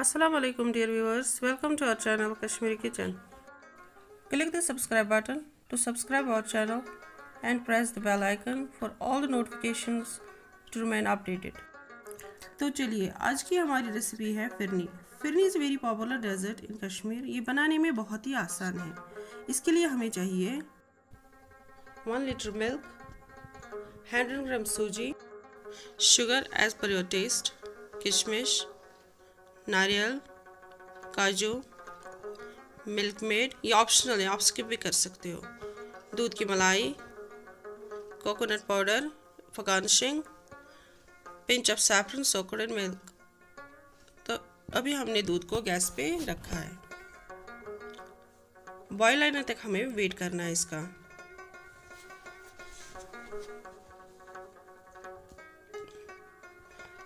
Assalamu alaikum dear viewers welcome to our channel Kashmiri Kitchen click the subscribe button to subscribe our channel and press the bell icon for all the notifications to remain updated तो चलिए आज की हमारी recipe है phirni phirni is very popular dessert in Kashmir ये बनाने में बहुत ही आसान है इसके लिए हमें चाहिए one litre milk hundred gram सूजी sugar as per your taste किशमिश नारियल, काजू मिल्क मेड ये ऑप्शनल है, आप स्किप भी कर सकते हो। दूध की मलाई coconut powder फगानशिंग pinch of saffron soaked milk तो अभी हमने दूध को गैस पे रखा है। बॉयल आने तक हमें वेट करना है इसका।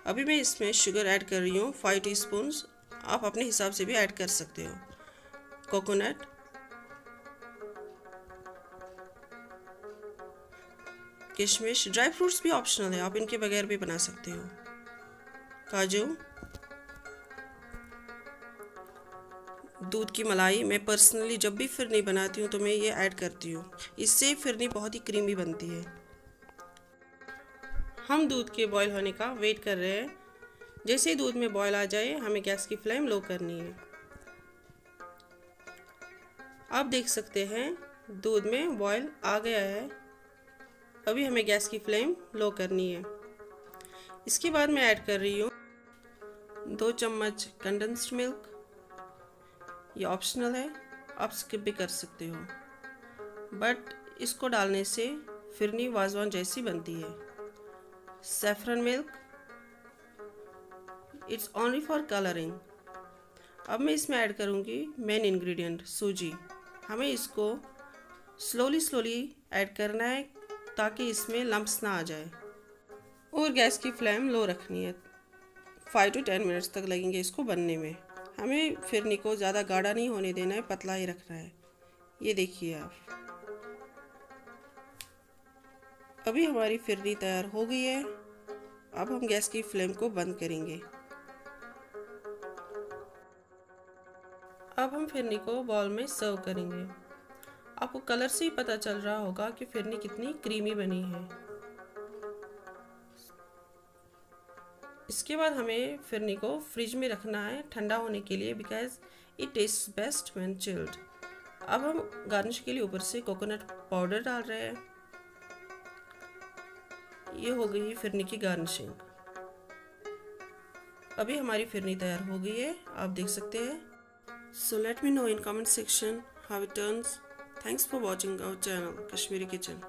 अभी मैं इसमें शुगर ऐड कर रही हूँ फाइव टी आप अपने हिसाब से भी ऐड कर सकते हो। कोकोनट किशमिश। ड्राई फ्रूट्स भी ऑप्शनल है, आप इनके बगैर भी बना सकते हो। काजू। दूध की मलाई। मैं पर्सनली जब भी फिरनी बनाती हूँ तो मैं ये ऐड करती हूँ। इससे फिरनी बहुत ही क्रीमी बनती है। हम दूध के बॉईल होने का वेट कर रहे हैं। जैसे ही दूध में बॉईल आ जाए, हमें गैस की फ्लेम लो करनी है। आप देख सकते हैं, दूध में बॉईल आ गया है। अभी हमें गैस की फ्लेम लो करनी है। इसके बाद मैं ऐड कर रही हूँ दो चम्मच कंडेंस्ड मिल्क ये ऑप्शनल है, आप स्किप भी कर सकते हो। बट इसको डालने से फिरनी वाजवान जैसी बनती है। Saffron milk. It's only for colouring अब मैं इसमें ऐड करूँगी मेन इंग्रेडिएंट सूजी। हमें इसको स्लोली स्लोली ऐड करना है ताकि इसमें लम्ब्स ना आ जाए। और गैस की फ्लेम लो रखनी है। फाइव टू टेन मिनट्स तक लगेंगे इसको बनने में। हमें फिरनी को ज़्यादा गाढ़ा नहीं होने देना है, पतला ही रखना है। ये देखिए आप। अभी हमारी फिरनी तैयार हो गई है। अब हम गैस की फ्लेम को बंद करेंगे। अब हम फिरनी को बॉल में सर्व करेंगे। आपको कलर से ही पता चल रहा होगा कि फिरनी कितनी क्रीमी बनी है। इसके बाद हमें फिरनी को फ्रिज में रखना है ठंडा होने के लिए because it taste best when chilled अब हम गार्निश के लिए ऊपर से कोकोनट पाउडर डाल रहे हैं। ये हो गई है फिरनी की गार्निशिंग। अभी हमारी फिरनी तैयार हो गई है। आप देख सकते हैं। So let me know in comment section how it turns thanks for watching our channel Kashmiri kitchen